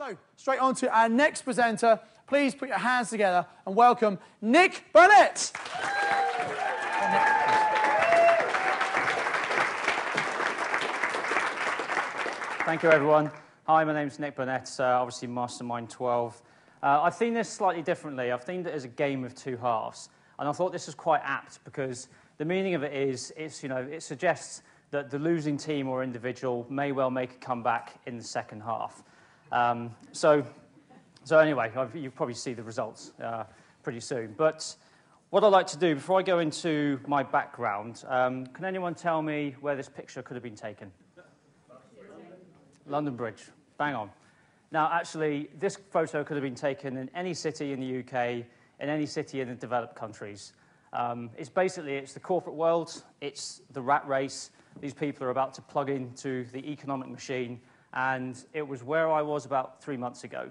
So, straight on to our next presenter. Please put your hands together and welcome Nick Burnett. Thank you, everyone. Hi, my name's Nick Burnett, uh, obviously Mastermind 12. Uh, I've seen this slightly differently. I've themed it as a game of two halves. And I thought this was quite apt because the meaning of it is, it's, you know, it suggests that the losing team or individual may well make a comeback in the second half. Um, so, so anyway, you'll probably see the results uh, pretty soon. But what I'd like to do, before I go into my background, um, can anyone tell me where this picture could have been taken? London Bridge, bang on. Now, actually, this photo could have been taken in any city in the UK, in any city in the developed countries. Um, it's basically, it's the corporate world, it's the rat race. These people are about to plug into the economic machine, and it was where I was about three months ago.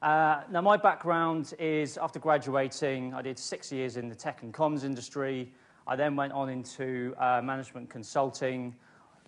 Uh, now, my background is after graduating, I did six years in the tech and comms industry. I then went on into uh, management consulting,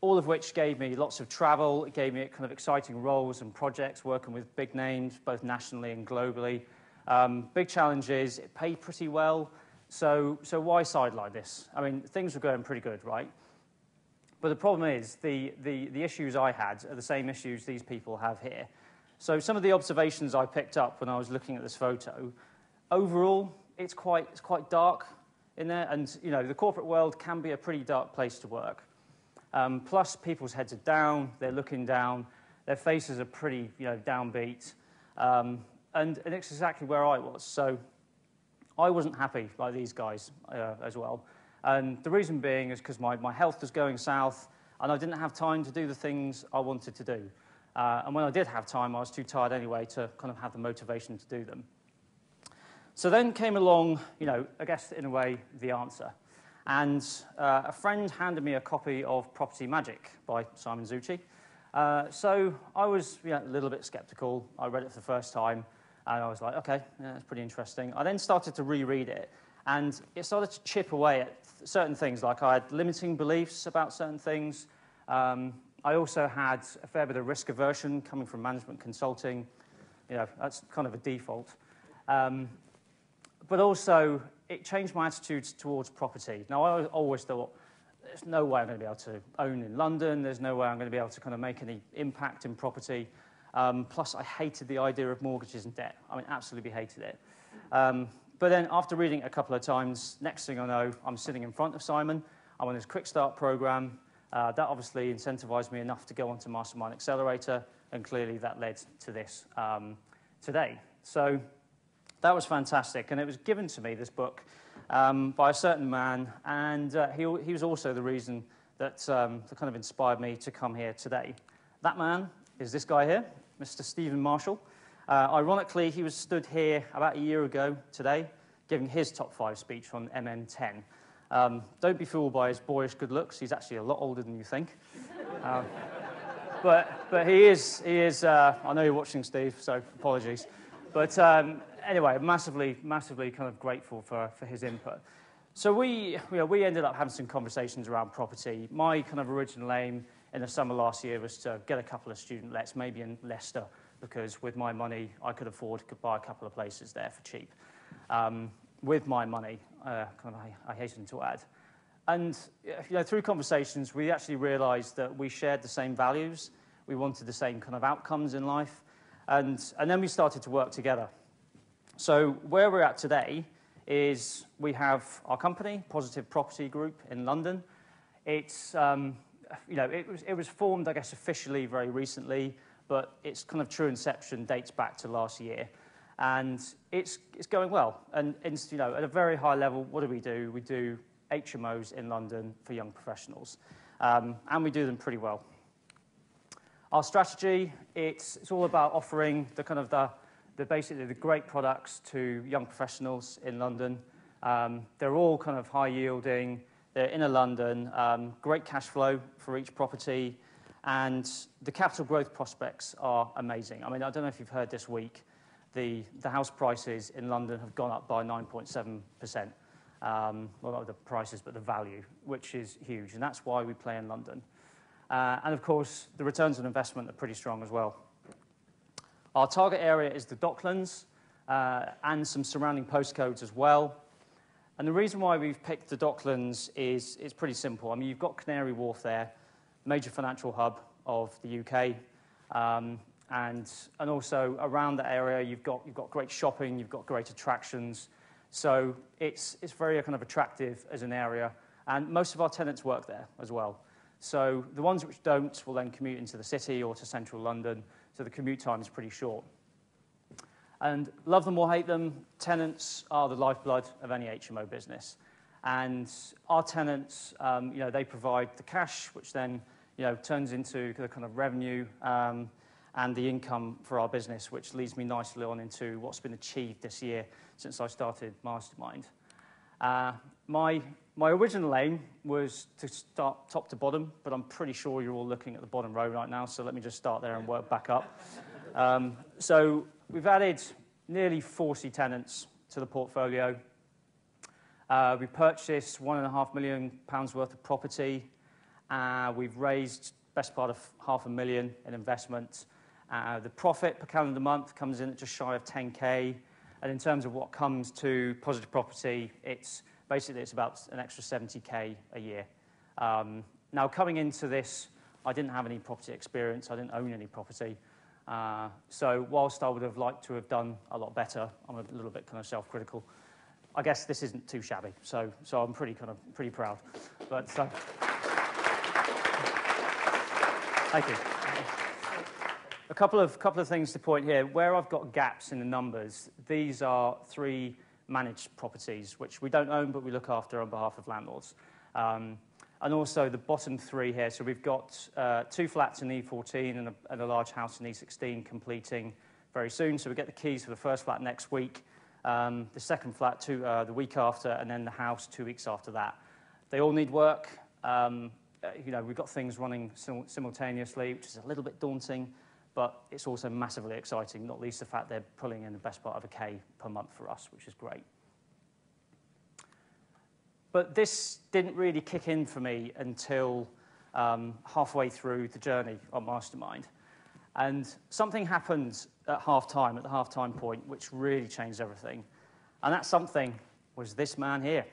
all of which gave me lots of travel. It gave me kind of exciting roles and projects working with big names, both nationally and globally. Um, big challenges, it paid pretty well. So, so why sideline this? I mean, things were going pretty good, right? But the problem is the, the, the issues I had are the same issues these people have here. So some of the observations I picked up when I was looking at this photo, overall, it's quite, it's quite dark in there. And, you know, the corporate world can be a pretty dark place to work. Um, plus, people's heads are down, they're looking down, their faces are pretty, you know, downbeat. Um, and, and it's exactly where I was. So I wasn't happy like these guys uh, as well. And the reason being is because my, my health was going south and I didn't have time to do the things I wanted to do. Uh, and when I did have time, I was too tired anyway to kind of have the motivation to do them. So then came along, you know, I guess in a way, the answer. And uh, a friend handed me a copy of Property Magic by Simon Zutshi. Uh, so I was you know, a little bit skeptical. I read it for the first time, and I was like, okay, yeah, that's pretty interesting. I then started to reread it, and it started to chip away at certain things, like I had limiting beliefs about certain things. Um, I also had a fair bit of risk aversion coming from management consulting. You know, that's kind of a default. Um, but also, it changed my attitudes towards property. Now, I always thought, there's no way I'm going to be able to own in London. There's no way I'm going to be able to kind of make any impact in property. Um, plus, I hated the idea of mortgages and debt. I mean, absolutely hated it. Um, but then after reading it a couple of times, next thing I know, I'm sitting in front of Simon. I'm on his quick start program. Uh, that obviously incentivized me enough to go onto Mastermind Accelerator, and clearly that led to this um, today. So that was fantastic, and it was given to me, this book, um, by a certain man, and uh, he, he was also the reason that, um, that kind of inspired me to come here today. That man is this guy here, Mr. Stephen Marshall. Uh, ironically, he was stood here about a year ago today, giving his top five speech on MM10. Um, don't be fooled by his boyish good looks. He's actually a lot older than you think. Um, but, but he is, he is uh, I know you're watching, Steve, so apologies. But um, anyway, massively, massively kind of grateful for, for his input. So we, you know, we ended up having some conversations around property. My kind of original aim in the summer last year was to get a couple of student lets, maybe in Leicester, because with my money, I could afford to buy a couple of places there for cheap. Um, with my money, uh, I, I hasten to add. And you know, through conversations, we actually realized that we shared the same values. We wanted the same kind of outcomes in life. And, and then we started to work together. So where we're at today is we have our company, Positive Property Group in London. It's, um, you know, it was, it was formed, I guess, officially very recently but its kind of true inception dates back to last year. And it's, it's going well. And, you know, at a very high level, what do we do? We do HMOs in London for young professionals. Um, and we do them pretty well. Our strategy, it's, it's all about offering the kind of the, the basically the great products to young professionals in London. Um, they're all kind of high yielding. They're inner London, um, great cash flow for each property, and the capital growth prospects are amazing. I mean, I don't know if you've heard this week, the, the house prices in London have gone up by 9.7%. Um, well, not the prices, but the value, which is huge. And that's why we play in London. Uh, and of course, the returns on investment are pretty strong as well. Our target area is the Docklands uh, and some surrounding postcodes as well. And the reason why we've picked the Docklands is it's pretty simple. I mean, you've got Canary Wharf there, major financial hub of the UK. Um, and, and also around that area, you've got, you've got great shopping, you've got great attractions. So it's, it's very kind of attractive as an area. And most of our tenants work there as well. So the ones which don't will then commute into the city or to central London. So the commute time is pretty short. And love them or hate them, tenants are the lifeblood of any HMO business. And our tenants, um, you know, they provide the cash, which then, you know, turns into the kind of revenue um, and the income for our business, which leads me nicely on into what's been achieved this year since I started Mastermind. Uh, my, my original aim was to start top to bottom, but I'm pretty sure you're all looking at the bottom row right now, so let me just start there and work back up. Um, so we've added nearly 40 tenants to the portfolio. Uh, we purchased one and a half million pounds worth of property. Uh, we've raised best part of half a million in investment. Uh, the profit per calendar month comes in at just shy of 10k. And in terms of what comes to positive property, it's basically it's about an extra 70k a year. Um, now, coming into this, I didn't have any property experience. I didn't own any property. Uh, so, whilst I would have liked to have done a lot better, I'm a little bit kind of self-critical. I guess this isn't too shabby. So, so I'm pretty kind of pretty proud. But so, thank you. A couple of, couple of things to point here. Where I've got gaps in the numbers, these are three managed properties, which we don't own, but we look after on behalf of landlords. Um, and also the bottom three here. So we've got uh, two flats in E14 and a, and a, large house in E16 completing very soon. So we get the keys for the first flat next week, um, the second flat two, uh, the week after, and then the house two weeks after that. They all need work. Um, uh, you know, we've got things running sim simultaneously, which is a little bit daunting but it's also massively exciting, not least the fact they're pulling in the best part of a K per month for us, which is great. But this didn't really kick in for me until um, halfway through the journey on Mastermind. And something happened at half time, at the half time point, which really changed everything. And that something was this man here,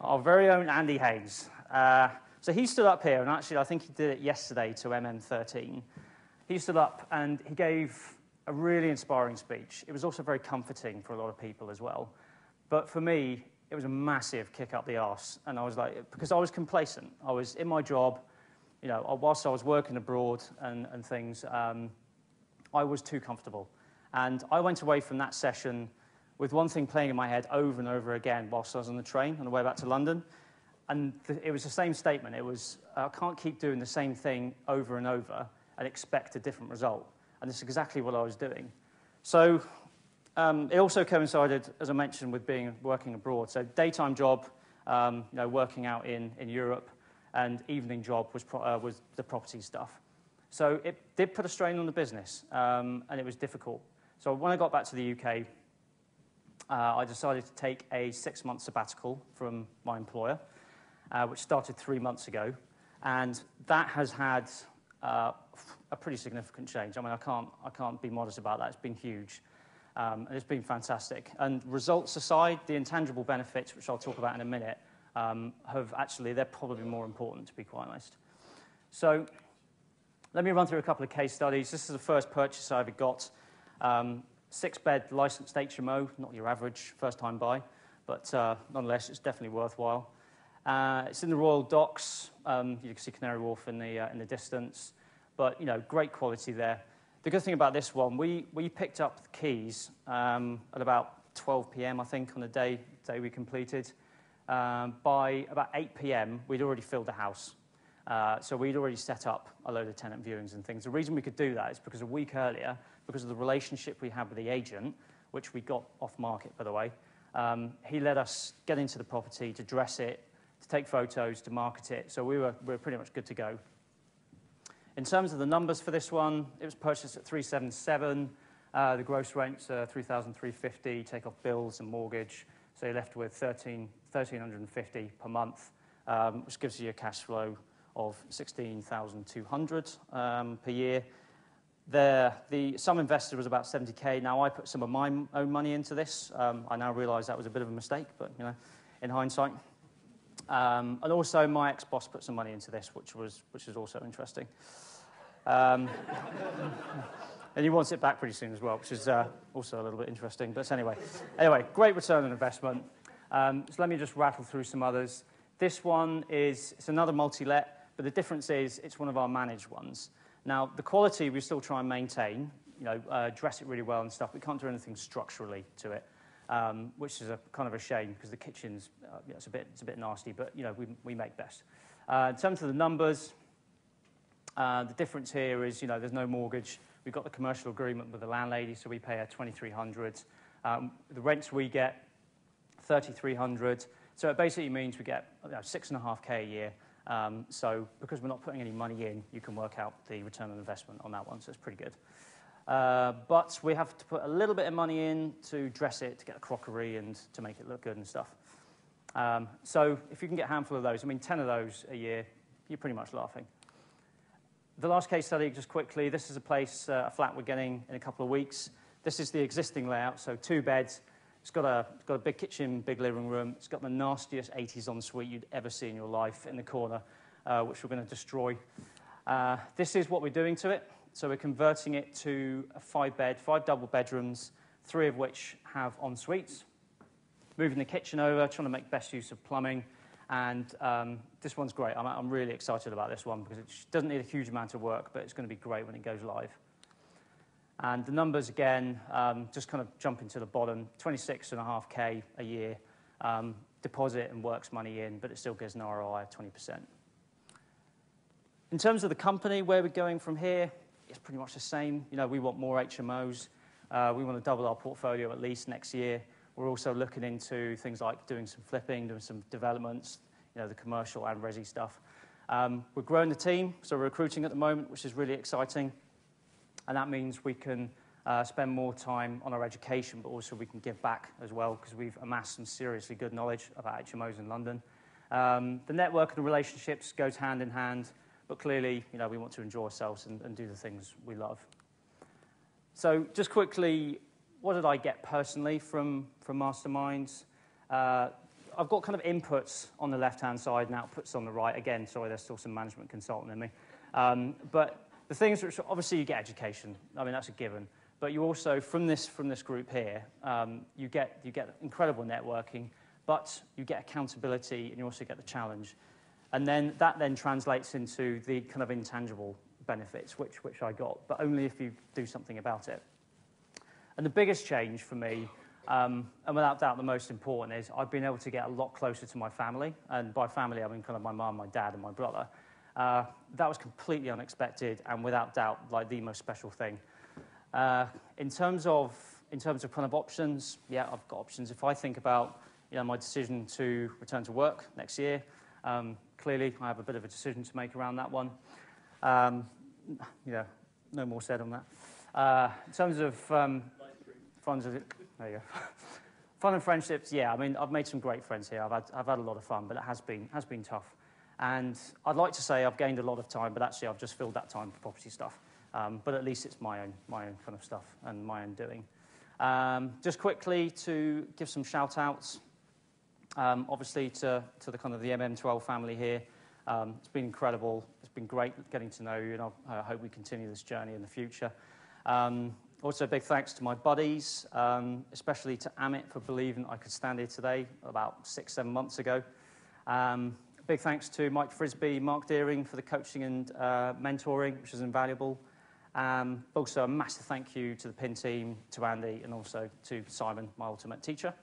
our very own Andy Haynes. Uh, so he stood up here, and actually, I think he did it yesterday to MM13 he stood up and he gave a really inspiring speech. It was also very comforting for a lot of people as well. But for me, it was a massive kick up the arse. And I was like, because I was complacent. I was in my job, you know, whilst I was working abroad and, and things, um, I was too comfortable. And I went away from that session with one thing playing in my head over and over again whilst I was on the train on the way back to London. And it was the same statement. It was, I can't keep doing the same thing over and over and expect a different result. And this is exactly what I was doing. So um, it also coincided, as I mentioned, with being working abroad. So daytime job, um, you know, working out in, in Europe, and evening job was, uh, was the property stuff. So it did put a strain on the business, um, and it was difficult. So when I got back to the UK, uh, I decided to take a six-month sabbatical from my employer, uh, which started three months ago. And that has had uh, a pretty significant change. I mean, I can't, I can't be modest about that. It's been huge. Um, and it's been fantastic. And results aside, the intangible benefits, which I'll talk about in a minute, um, have actually, they're probably more important, to be quite honest. So let me run through a couple of case studies. This is the first purchase I ever got. Um, six-bed licensed HMO, not your average first-time buy, but uh, nonetheless, it's definitely worthwhile. Uh, it's in the Royal Docks. Um, you can see Canary Wharf in the, uh, in the distance. But, you know, great quality there. The good thing about this one, we, we picked up the keys um, at about 12 p.m., I think, on the day, day we completed. Um, by about 8 p.m., we'd already filled the house. Uh, so we'd already set up a load of tenant viewings and things. The reason we could do that is because a week earlier, because of the relationship we had with the agent, which we got off market, by the way, um, he let us get into the property to dress it, to take photos, to market it. So we were, we were pretty much good to go. In terms of the numbers for this one, it was purchased at 377. Uh, the gross rent's uh, 3,350, take off bills and mortgage. So you're left with 13, 1,350 per month, um, which gives you a cash flow of 16,200 um, per year. The, the, some investor was about 70k. Now I put some of my own money into this. Um, I now realise that was a bit of a mistake, but you know, in hindsight. Um, and also my ex-boss put some money into this, which was, which is also interesting. Um, and he wants it back pretty soon as well, which is uh, also a little bit interesting. But anyway, anyway, great return on investment. Um, so let me just rattle through some others. This one is it's another multi-let, but the difference is it's one of our managed ones. Now, the quality we still try and maintain, you know, uh, dress it really well and stuff. We can't do anything structurally to it, um, which is a kind of a shame because the kitchen's uh, know, it's a bit it's a bit nasty, but you know we we make best. Uh, in terms of the numbers, uh, the difference here is you know there's no mortgage. We've got the commercial agreement with the landlady, so we pay her 2,300. Um, the rents we get 3,300. So it basically means we get you know, six and a half k a year. Um, so because we're not putting any money in, you can work out the return on investment on that one, so it's pretty good. Uh, but we have to put a little bit of money in to dress it, to get the crockery and to make it look good and stuff. Um, so if you can get a handful of those, I mean, 10 of those a year, you're pretty much laughing. The last case study, just quickly, this is a place, uh, a flat we're getting in a couple of weeks. This is the existing layout, so two beds, it's got, a, it's got a big kitchen, big living room. It's got the nastiest 80s ensuite you'd ever see in your life in the corner, uh, which we're going to destroy. Uh, this is what we're doing to it. So we're converting it to a five bed, five double bedrooms, three of which have en suites. Moving the kitchen over, trying to make best use of plumbing. And um, this one's great. I'm, I'm really excited about this one because it doesn't need a huge amount of work, but it's going to be great when it goes live. And the numbers, again, um, just kind of jumping to the bottom, 26.5K a year, um, deposit and works money in, but it still gives an ROI of 20%. In terms of the company, where we're going from here, it's pretty much the same. You know, we want more HMOs. Uh, we want to double our portfolio at least next year. We're also looking into things like doing some flipping, doing some developments, you know, the commercial and resi stuff. Um, we're growing the team, so we're recruiting at the moment, which is really exciting. And that means we can uh, spend more time on our education, but also we can give back as well because we've amassed some seriously good knowledge about HMOs in London. Um, the network and the relationships goes hand in hand, but clearly, you know, we want to enjoy ourselves and, and do the things we love. So just quickly, what did I get personally from, from Masterminds? Uh, I've got kind of inputs on the left-hand side and outputs on the right. Again, sorry, there's still some management consultant in me. Um, but the things which obviously you get education. I mean, that's a given. But you also, from this, from this group here, um, you, get, you get incredible networking, but you get accountability and you also get the challenge. And then that then translates into the kind of intangible benefits, which, which I got, but only if you do something about it. And the biggest change for me, um, and without doubt the most important, is I've been able to get a lot closer to my family. And by family, I mean kind of my mum, my dad, and my brother. Uh, that was completely unexpected and without doubt like the most special thing. Uh, in terms of in terms of kind of options, yeah, I've got options. If I think about you know my decision to return to work next year, um, clearly I have a bit of a decision to make around that one. Um, you know, no more said on that. Uh, in terms of um, funds, there you go. fun and friendships, yeah. I mean, I've made some great friends here. I've had, I've had a lot of fun, but it has been has been tough. And I'd like to say I've gained a lot of time, but actually I've just filled that time for property stuff. Um, but at least it's my own, my own kind of stuff and my own doing. Um, just quickly to give some shout outs, um, obviously to, to the kind of the MM12 family here. Um, it's been incredible. It's been great getting to know you, and I hope we continue this journey in the future. Um, also, big thanks to my buddies, um, especially to Amit for believing I could stand here today about six, seven months ago. Um, Big thanks to Mike Frisby, Mark Deering for the coaching and uh, mentoring, which was invaluable. Um, also, a massive thank you to the PIN team, to Andy, and also to Simon, my ultimate teacher.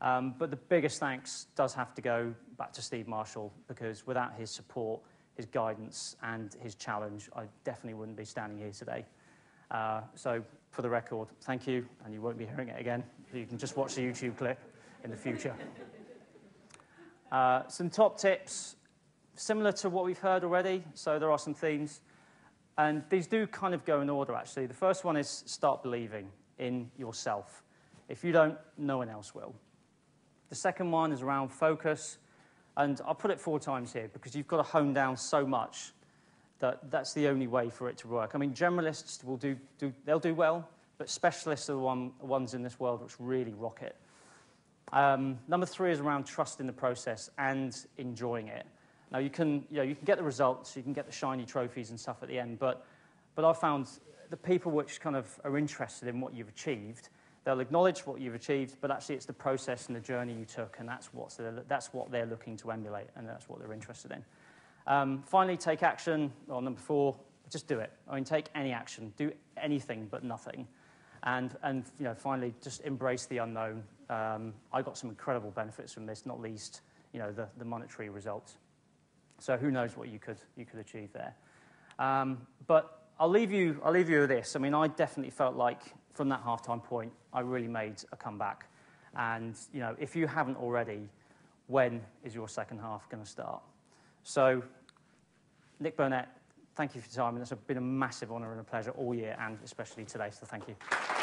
Um, but the biggest thanks does have to go back to Steve Marshall because without his support, his guidance, and his challenge, I definitely wouldn't be standing here today. Uh, so, for the record, thank you, and you won't be hearing it again. You can just watch the YouTube clip in the future. Uh, some top tips, similar to what we've heard already. So there are some themes. And these do kind of go in order, actually. The first one is start believing in yourself. If you don't, no one else will. The second one is around focus. And I'll put it four times here because you've got to hone down so much that that's the only way for it to work. I mean, generalists will do, do they'll do well, but specialists are the one, ones in this world which really rock it. Um, number three is around trust in the process and enjoying it. Now, you can, you, know, you can get the results, you can get the shiny trophies and stuff at the end, but, but I've found the people which kind of are interested in what you've achieved, they'll acknowledge what you've achieved, but actually it's the process and the journey you took, and that's, what's that's what they're looking to emulate, and that's what they're interested in. Um, finally, take action, or number four, just do it. I mean, take any action, do anything but nothing. And, and you know, finally, just embrace the unknown. Um, I got some incredible benefits from this, not least you know, the, the monetary results. So who knows what you could, you could achieve there. Um, but I'll leave, you, I'll leave you with this. I mean, I definitely felt like from that halftime point, I really made a comeback. And you know, if you haven't already, when is your second half going to start? So, Nick Burnett, thank you for your time. And it's been a massive honour and a pleasure all year, and especially today. So, thank you.